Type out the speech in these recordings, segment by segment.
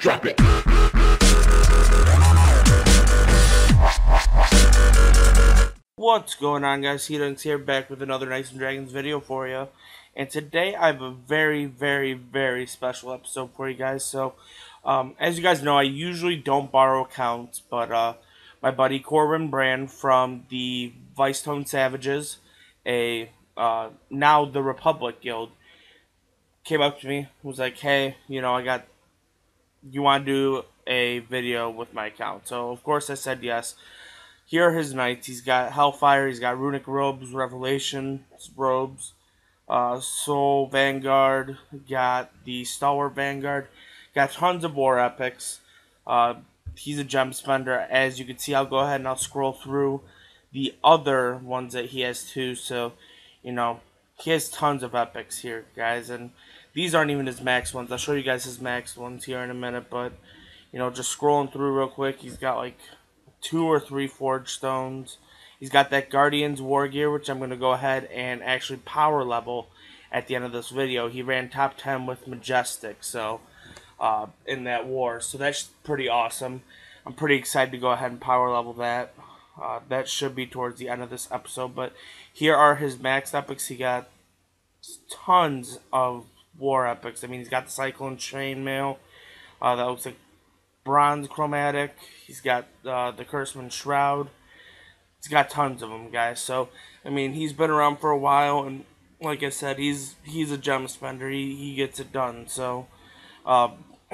Drop it. What's going on guys, TDunks here back with another Knights and Dragons video for you. And today I have a very, very, very special episode for you guys. So, um, as you guys know, I usually don't borrow accounts, but uh, my buddy Corbin Brand from the Vicetone Savages, a uh, now the Republic Guild, came up to me, was like, hey, you know, I got, you want to do a video with my account? So, of course, I said yes. Here are his knights. He's got Hellfire, he's got Runic Robes, Revelation Robes, uh, Soul Vanguard, got the Stalwart Vanguard, got tons of War Epics. Uh, he's a gem spender. As you can see, I'll go ahead and I'll scroll through the other ones that he has too. So, you know, he has tons of epics here, guys. And these aren't even his max ones. I'll show you guys his max ones here in a minute. But, you know, just scrolling through real quick, he's got like two or three Forge Stones. He's got that Guardians War Gear, which I'm going to go ahead and actually power level at the end of this video. He ran top 10 with Majestic, so uh, in that war. So that's pretty awesome. I'm pretty excited to go ahead and power level that. Uh, that should be towards the end of this episode. But here are his max epics. He got tons of war epics. I mean, he's got the Cyclone Chainmail. Uh, that looks like bronze chromatic. He's got uh, the Curseman Shroud. He's got tons of them, guys. So I mean, he's been around for a while, and like I said, he's he's a gem spender. He he gets it done. So, uh,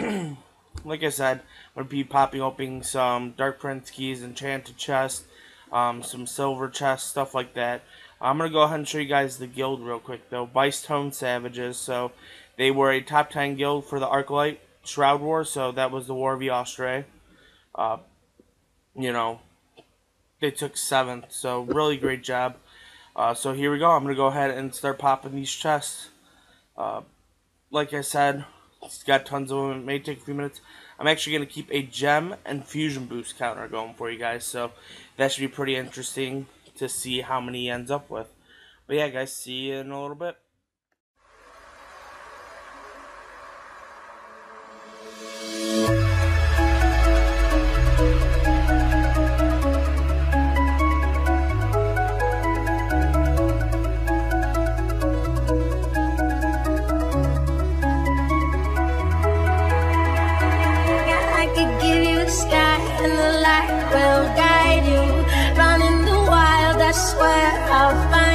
like I said, I'm gonna be popping open some Dark Prince keys, Enchanted chest, um, some silver chest, stuff like that. I'm gonna go ahead and show you guys the guild real quick though. Vicetone Savages. So they were a top 10 guild for the Arclight Shroud War, so that was the War of Yostre. Uh, you know, they took seventh, so really great job. Uh, so here we go. I'm gonna go ahead and start popping these chests. Uh, like I said, it's got tons of them. It may take a few minutes. I'm actually gonna keep a gem and fusion boost counter going for you guys, so that should be pretty interesting to see how many he ends up with. But yeah, guys, see you in a little bit. Well, God where I'll find.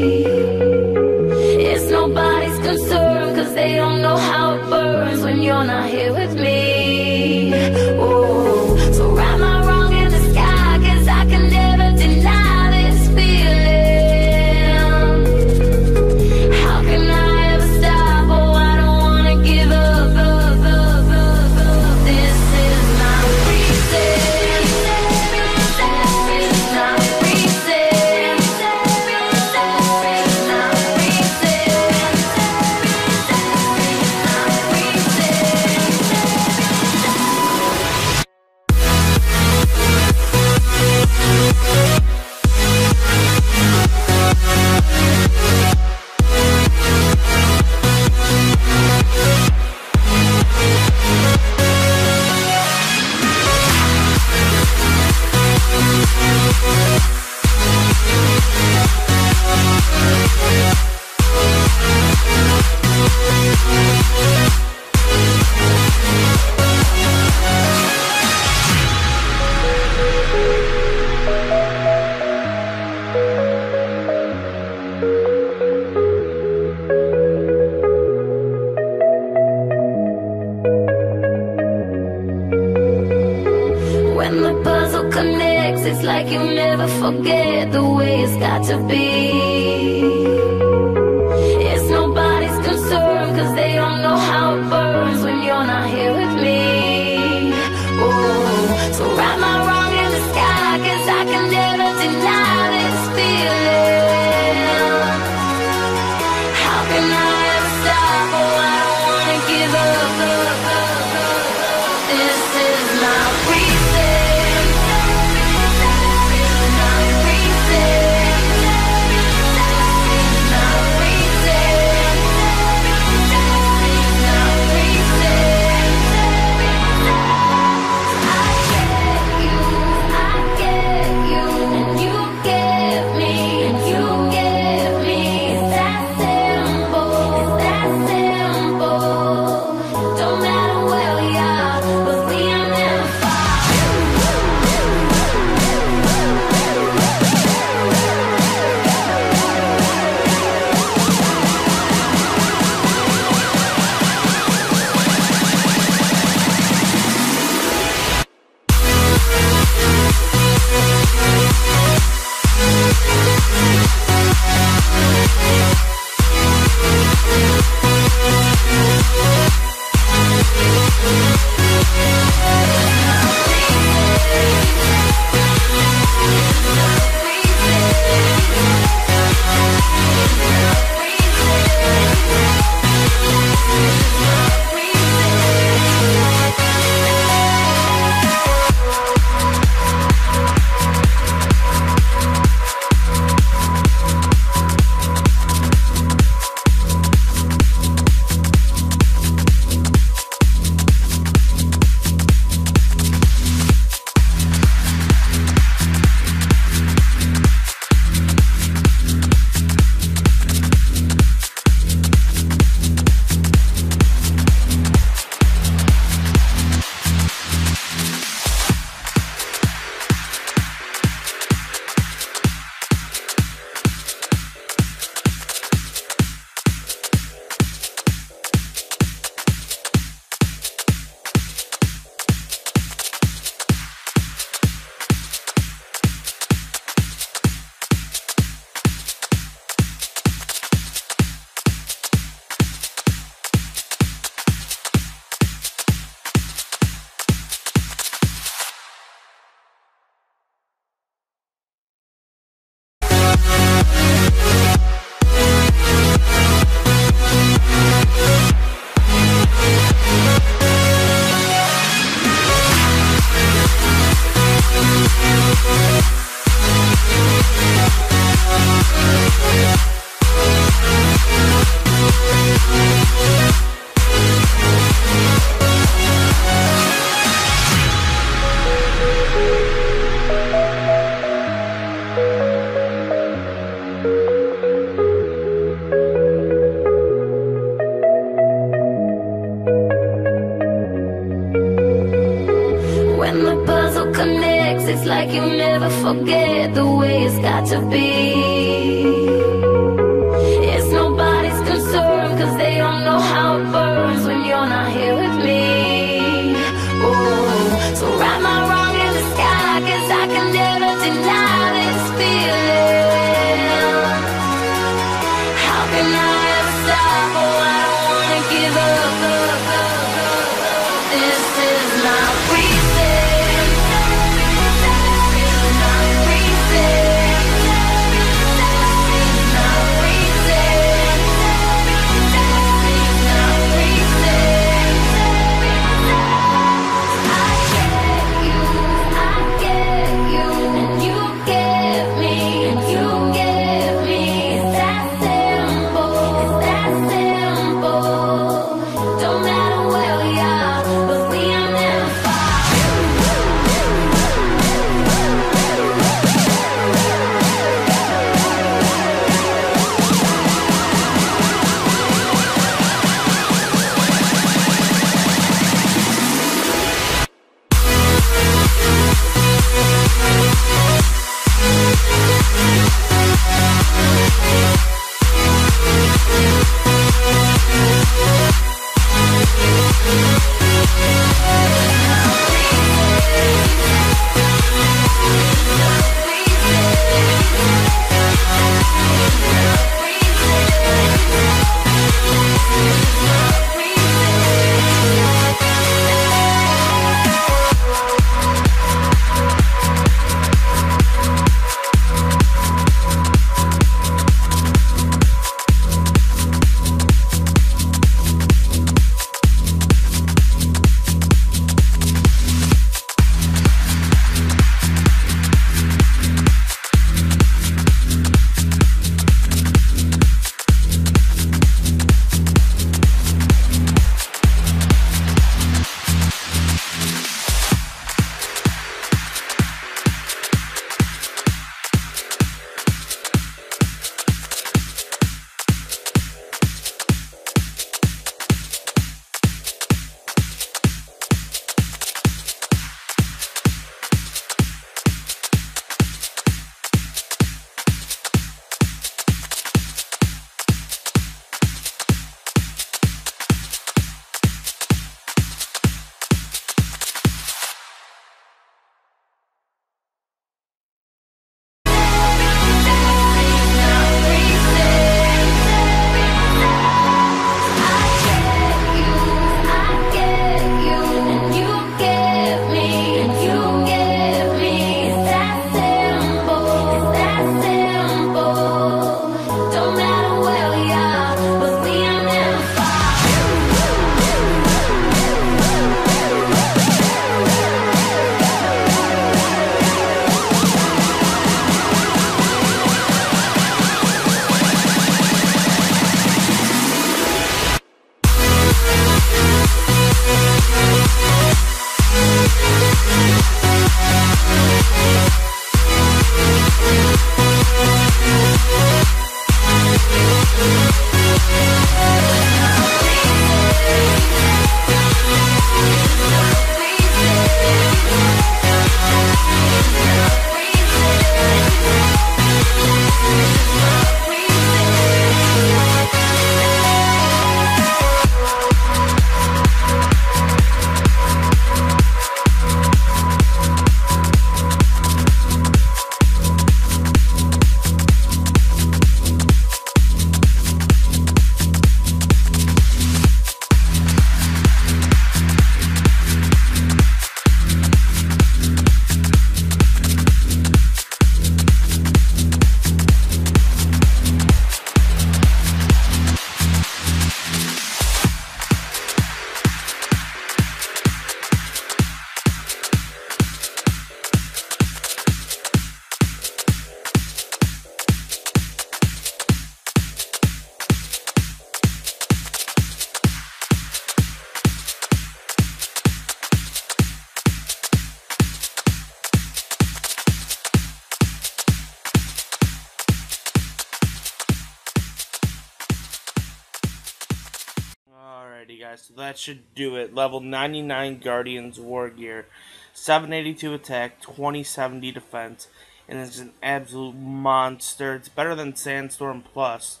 that should do it. Level 99 Guardians War Gear. 782 attack, 2070 defense. And it's an absolute monster. It's better than Sandstorm Plus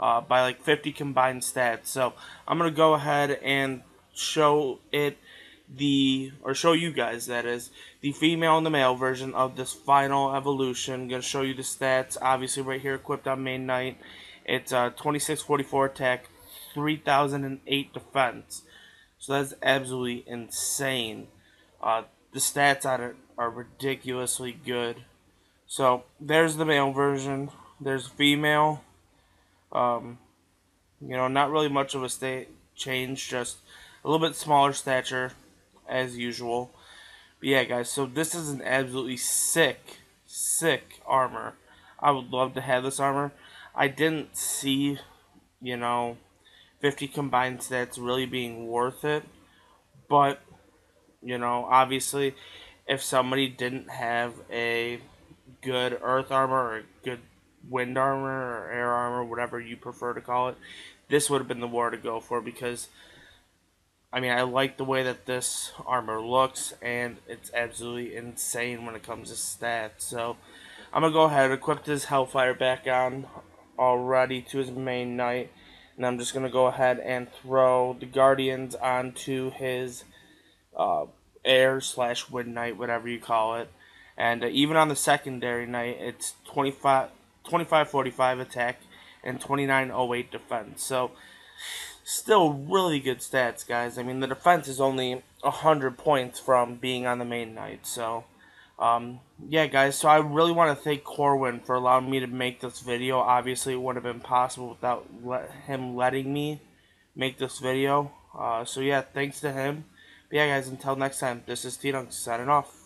uh, by like 50 combined stats. So I'm going to go ahead and show it the or show you guys that is the female and the male version of this final evolution. I'm gonna show you the stats. Obviously, right here, equipped on main knight. It's uh, 2644 attack, 3008 defense. So that's absolutely insane. Uh, the stats on it are ridiculously good. So there's the male version. There's female. Um, you know, not really much of a state change, just a little bit smaller stature, as usual. But yeah, guys, so this is an absolutely sick, sick armor. I would love to have this armor. I didn't see, you know, 50 combined stats really being worth it. But, you know, obviously, if somebody didn't have a good earth armor or a good wind armor or air armor, whatever you prefer to call it, this would have been the war to go for because I mean, I like the way that this armor looks, and it's absolutely insane when it comes to stats. So, I'm to go ahead and equip this Hellfire back on already to his main knight. And I'm just going to go ahead and throw the Guardians onto his uh, air slash wind knight, whatever you call it. And uh, even on the secondary knight, it's 25-45 attack and 2908 defense. So, still really good stats, guys. I mean, the defense is only 100 points from being on the main knight. So, um, yeah, guys. So I really want to thank Corwin for allowing me to make this video. Obviously, it wouldn't have been possible without let him letting me make this video. Uh, so, yeah, thanks to him. But yeah, guys, until next time, this is T-Dunk signing off.